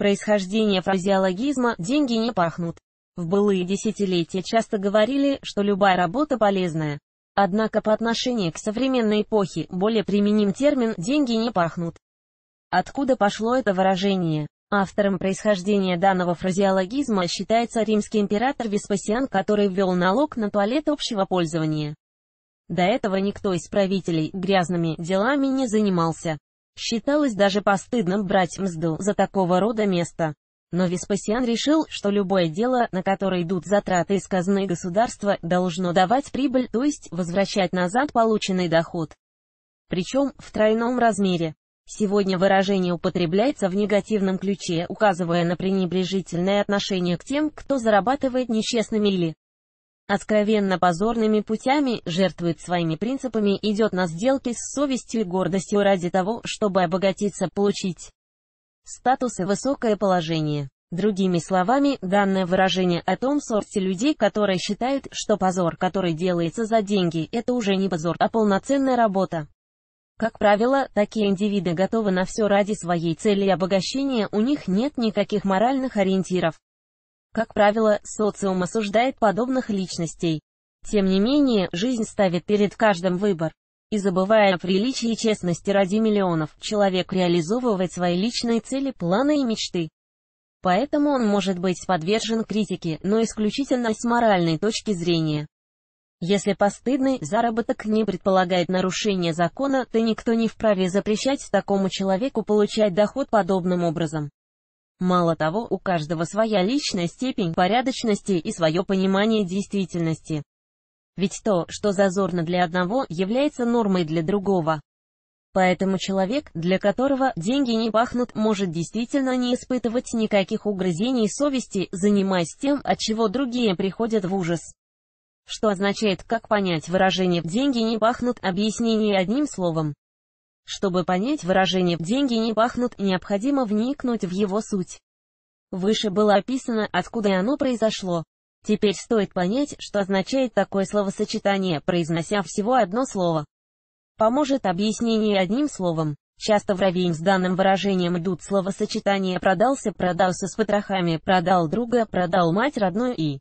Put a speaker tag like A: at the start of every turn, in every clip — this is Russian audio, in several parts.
A: Происхождение фразеологизма «деньги не пахнут». В былые десятилетия часто говорили, что любая работа полезная. Однако по отношению к современной эпохе более применим термин «деньги не пахнут». Откуда пошло это выражение? Автором происхождения данного фразеологизма считается римский император Веспасиан, который ввел налог на туалет общего пользования. До этого никто из правителей грязными делами не занимался. Считалось даже постыдным брать мзду за такого рода место. Но Веспасиан решил, что любое дело, на которое идут затраты из казны государства, должно давать прибыль, то есть возвращать назад полученный доход. Причем в тройном размере. Сегодня выражение употребляется в негативном ключе, указывая на пренебрежительное отношение к тем, кто зарабатывает нечестными или откровенно позорными путями, жертвует своими принципами, идет на сделки с совестью и гордостью ради того, чтобы обогатиться, получить статус и высокое положение. Другими словами, данное выражение о том сорте людей, которые считают, что позор, который делается за деньги, это уже не позор, а полноценная работа. Как правило, такие индивиды готовы на все ради своей цели и обогащения, у них нет никаких моральных ориентиров. Как правило, социум осуждает подобных личностей. Тем не менее, жизнь ставит перед каждым выбор. И забывая о приличии и честности ради миллионов, человек реализовывает свои личные цели, планы и мечты. Поэтому он может быть подвержен критике, но исключительно с моральной точки зрения. Если постыдный заработок не предполагает нарушение закона, то никто не вправе запрещать такому человеку получать доход подобным образом. Мало того, у каждого своя личная степень порядочности и свое понимание действительности. Ведь то, что зазорно для одного, является нормой для другого. Поэтому человек, для которого деньги не пахнут, может действительно не испытывать никаких угрызений совести, занимаясь тем, от чего другие приходят в ужас. Что означает, как понять выражение «деньги не пахнут» объяснение одним словом. Чтобы понять выражение «деньги не пахнут», необходимо вникнуть в его суть. Выше было описано, откуда оно произошло. Теперь стоит понять, что означает такое словосочетание, произнося всего одно слово. Поможет объяснение одним словом. Часто в равень с данным выражением идут словосочетания «продался», «продался с потрохами», «продал друга», «продал мать родную» и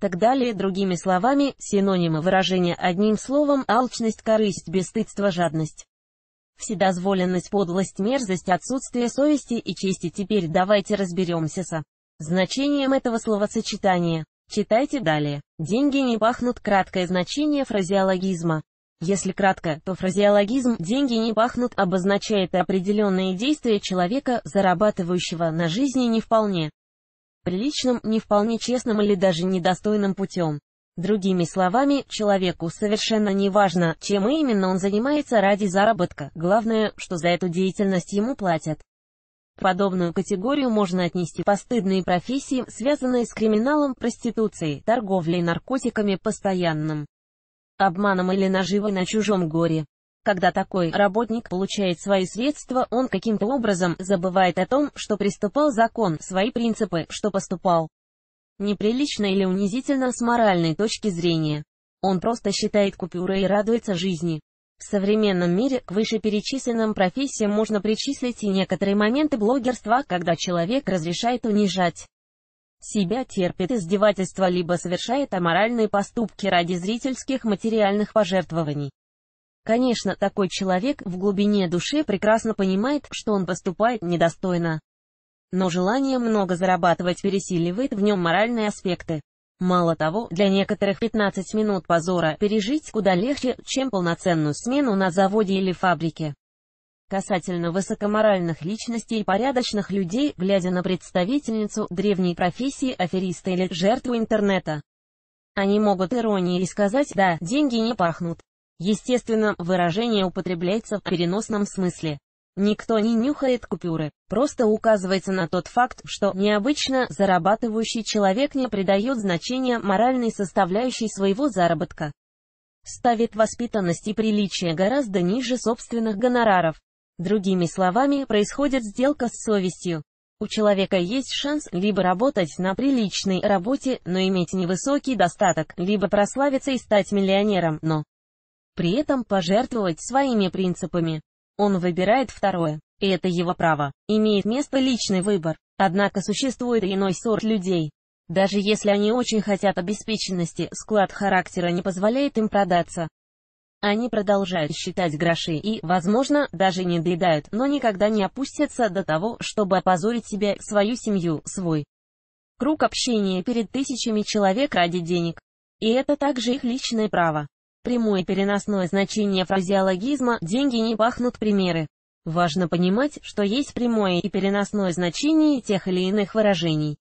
A: так далее. Другими словами, синонимы выражения одним словом алчность, корысть, бесстыдство, жадность. Вседозволенность, подлость, мерзость, отсутствие совести и чести. Теперь давайте разберемся со значением этого словосочетания. Читайте далее. Деньги не пахнут. Краткое значение фразеологизма. Если кратко, то фразеологизм «деньги не пахнут» обозначает определенные действия человека, зарабатывающего на жизни не вполне приличным, не вполне честным или даже недостойным путем. Другими словами, человеку совершенно не важно, чем именно он занимается ради заработка, главное, что за эту деятельность ему платят. Подобную категорию можно отнести постыдные профессии, связанные с криминалом, проституцией, торговлей наркотиками, постоянным обманом или наживой на чужом горе. Когда такой работник получает свои средства, он каким-то образом забывает о том, что приступал закон, свои принципы, что поступал неприлично или унизительно с моральной точки зрения. Он просто считает купюры и радуется жизни. В современном мире к вышеперечисленным профессиям можно причислить и некоторые моменты блогерства, когда человек разрешает унижать себя, терпит издевательства либо совершает аморальные поступки ради зрительских материальных пожертвований. Конечно, такой человек в глубине души прекрасно понимает, что он поступает недостойно. Но желание много зарабатывать пересиливает в нем моральные аспекты. Мало того, для некоторых 15 минут позора пережить куда легче, чем полноценную смену на заводе или фабрике. Касательно высокоморальных личностей и порядочных людей, глядя на представительницу древней профессии афериста или жертву интернета, они могут иронией сказать «да, деньги не пахнут». Естественно, выражение употребляется в переносном смысле. Никто не нюхает купюры, просто указывается на тот факт, что необычно зарабатывающий человек не придает значения моральной составляющей своего заработка. Ставит воспитанность и приличие гораздо ниже собственных гонораров. Другими словами, происходит сделка с совестью. У человека есть шанс либо работать на приличной работе, но иметь невысокий достаток, либо прославиться и стать миллионером, но при этом пожертвовать своими принципами. Он выбирает второе, и это его право. Имеет место личный выбор. Однако существует иной сорт людей. Даже если они очень хотят обеспеченности, склад характера не позволяет им продаться. Они продолжают считать гроши и, возможно, даже не доедают, но никогда не опустятся до того, чтобы опозорить себя, свою семью, свой круг общения перед тысячами человек ради денег. И это также их личное право. Прямое переносное значение фразеологизма «деньги не пахнут» примеры. Важно понимать, что есть прямое и переносное значение тех или иных выражений.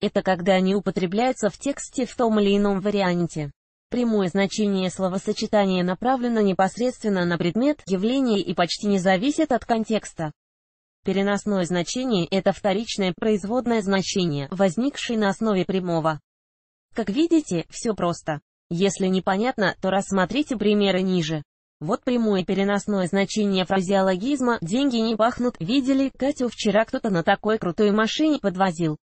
A: Это когда они употребляются в тексте в том или ином варианте. Прямое значение словосочетания направлено непосредственно на предмет, явление и почти не зависит от контекста. Переносное значение – это вторичное производное значение, возникшее на основе прямого. Как видите, все просто. Если непонятно, то рассмотрите примеры ниже. Вот прямое переносное значение фразеологизма «деньги не пахнут». Видели, Катю вчера кто-то на такой крутой машине подвозил.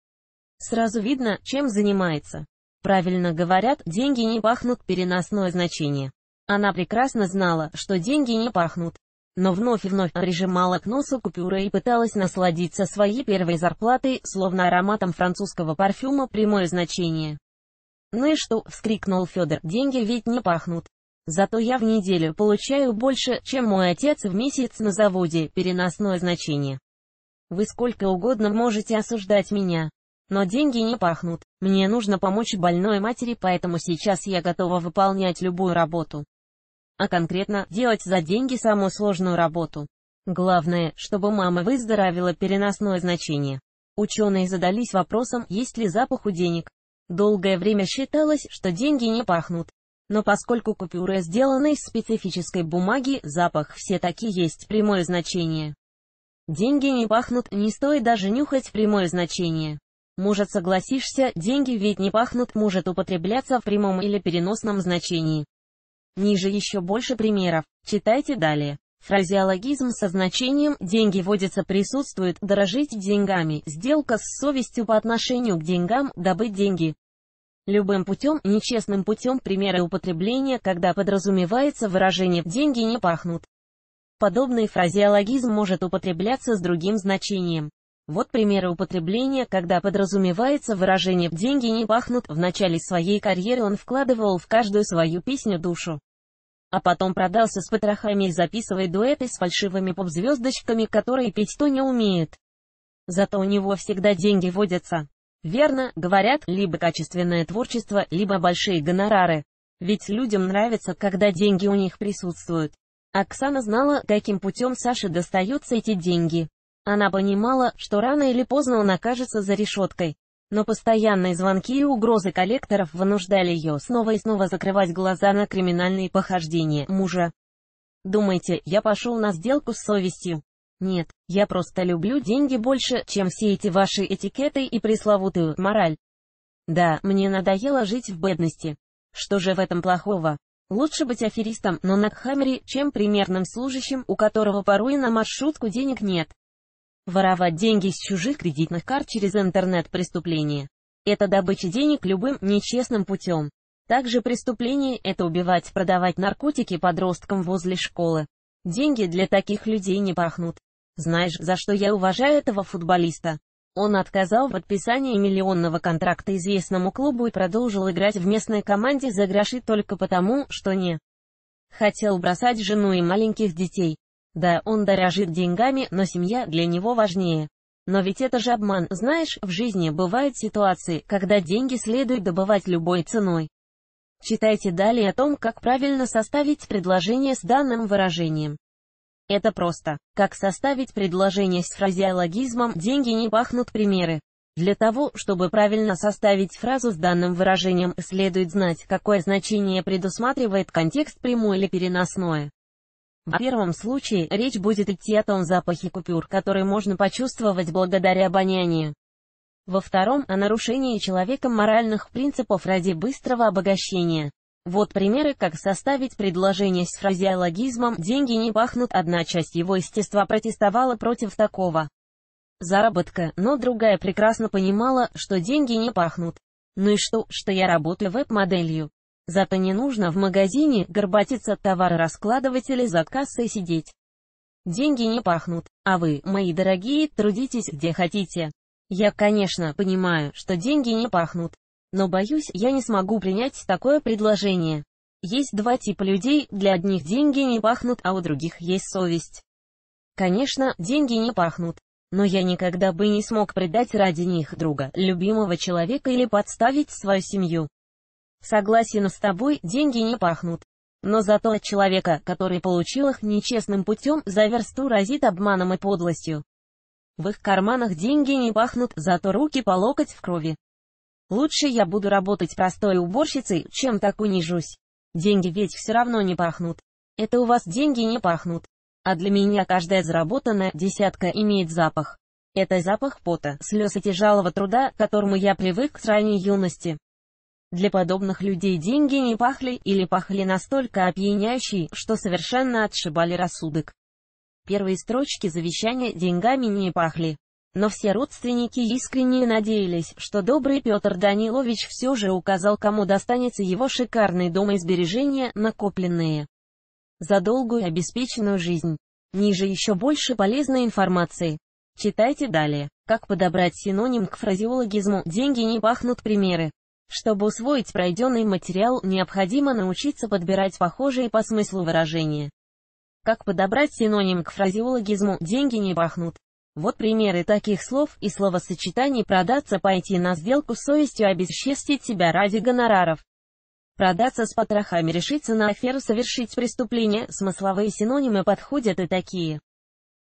A: Сразу видно, чем занимается. Правильно говорят, деньги не пахнут переносное значение. Она прекрасно знала, что деньги не пахнут. Но вновь и вновь прижимала к носу купюры и пыталась насладиться своей первой зарплатой, словно ароматом французского парфюма прямое значение. «Ну и что?» — вскрикнул Федор. «Деньги ведь не пахнут. Зато я в неделю получаю больше, чем мой отец в месяц на заводе, переносное значение. Вы сколько угодно можете осуждать меня, но деньги не пахнут. Мне нужно помочь больной матери, поэтому сейчас я готова выполнять любую работу. А конкретно, делать за деньги самую сложную работу. Главное, чтобы мама выздоровела переносное значение. Ученые задались вопросом, есть ли запах у денег. Долгое время считалось, что деньги не пахнут. Но поскольку купюры сделаны из специфической бумаги, запах все таки есть прямое значение. Деньги не пахнут, не стоит даже нюхать прямое значение. Может согласишься, деньги ведь не пахнут, может употребляться в прямом или переносном значении. Ниже еще больше примеров. Читайте далее. Фразеологизм со значением «деньги водятся» присутствует, дорожить деньгами, сделка с совестью по отношению к деньгам, добыть деньги. Любым путем, нечестным путем примеры употребления, когда подразумевается выражение «деньги не пахнут». Подобный фразеологизм может употребляться с другим значением. Вот примеры употребления, когда подразумевается выражение «деньги не пахнут». В начале своей карьеры он вкладывал в каждую свою песню душу. А потом продался с потрохами и записывает дуэты с фальшивыми поп-звездочками, которые петь-то не умеют. Зато у него всегда деньги водятся. Верно, говорят, либо качественное творчество, либо большие гонорары. Ведь людям нравится, когда деньги у них присутствуют. Оксана знала, каким путем Саше достаются эти деньги. Она понимала, что рано или поздно он окажется за решеткой. Но постоянные звонки и угрозы коллекторов вынуждали ее снова и снова закрывать глаза на криминальные похождения мужа. Думаете, я пошел на сделку с совестью? Нет, я просто люблю деньги больше, чем все эти ваши этикеты и пресловутую мораль. Да, мне надоело жить в бедности. Что же в этом плохого? Лучше быть аферистом, но на Хаммере, чем примерным служащим, у которого порой на маршрутку денег нет. Воровать деньги с чужих кредитных карт через интернет-преступление. Это добыча денег любым нечестным путем. Также преступление – это убивать, продавать наркотики подросткам возле школы. Деньги для таких людей не пахнут. Знаешь, за что я уважаю этого футболиста? Он отказал в подписании миллионного контракта известному клубу и продолжил играть в местной команде за гроши только потому, что не хотел бросать жену и маленьких детей. Да, он дорожит деньгами, но семья для него важнее. Но ведь это же обман, знаешь, в жизни бывают ситуации, когда деньги следует добывать любой ценой. Читайте далее о том, как правильно составить предложение с данным выражением. Это просто. Как составить предложение с фразеологизмом «деньги не пахнут» примеры. Для того, чтобы правильно составить фразу с данным выражением, следует знать, какое значение предусматривает контекст прямой или переносное. В первом случае, речь будет идти о том запахе купюр, который можно почувствовать благодаря обонянию. Во втором, о нарушении человеком моральных принципов ради быстрого обогащения. Вот примеры, как составить предложение с фразеологизмом «деньги не пахнут». Одна часть его естества протестовала против такого заработка, но другая прекрасно понимала, что деньги не пахнут. Ну и что, что я работаю веб-моделью? Зато не нужно в магазине горбатиться товары раскладывать или за кассой сидеть. Деньги не пахнут, а вы, мои дорогие, трудитесь где хотите. Я, конечно, понимаю, что деньги не пахнут. Но боюсь, я не смогу принять такое предложение. Есть два типа людей, для одних деньги не пахнут, а у других есть совесть. Конечно, деньги не пахнут. Но я никогда бы не смог предать ради них друга, любимого человека или подставить свою семью. Согласен с тобой, деньги не пахнут. Но зато от человека, который получил их нечестным путем, за версту разит обманом и подлостью. В их карманах деньги не пахнут, зато руки по локоть в крови. Лучше я буду работать простой уборщицей, чем так унижусь. Деньги ведь все равно не пахнут. Это у вас деньги не пахнут. А для меня каждая заработанная десятка имеет запах. Это запах пота, слез и тяжелого труда, к которому я привык с ранней юности. Для подобных людей деньги не пахли или пахли настолько опьяняющие, что совершенно отшибали рассудок. Первые строчки завещания деньгами не пахли. Но все родственники искренне надеялись, что добрый Петр Данилович все же указал, кому достанется его шикарный дом и сбережения, накопленные за долгую обеспеченную жизнь. Ниже еще больше полезной информации. Читайте далее. Как подобрать синоним к фразеологизму «деньги не пахнут» примеры. Чтобы усвоить пройденный материал, необходимо научиться подбирать похожие по смыслу выражения. Как подобрать синоним к фразеологизму «деньги не пахнут»? Вот примеры таких слов и словосочетаний «продаться», «пойти на сделку с совестью», «обесчестить себя ради гонораров». Продаться с потрохами, решиться на аферу, совершить преступление, смысловые синонимы подходят и такие.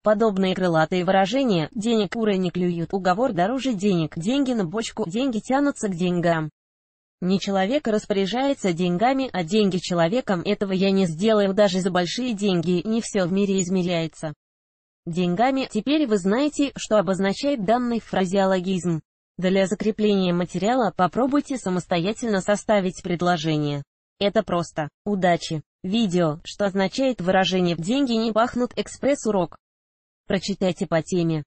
A: Подобные крылатые выражения «денег куры не клюют», «уговор дороже денег», «деньги на бочку», «деньги тянутся к деньгам». Не человек распоряжается деньгами, а деньги человеком, этого я не сделаю даже за большие деньги, не все в мире измеряется. Деньгами, теперь вы знаете, что обозначает данный фразеологизм. Для закрепления материала попробуйте самостоятельно составить предложение. Это просто. Удачи. Видео, что означает выражение «деньги не пахнут» экспресс-урок. Прочитайте по теме.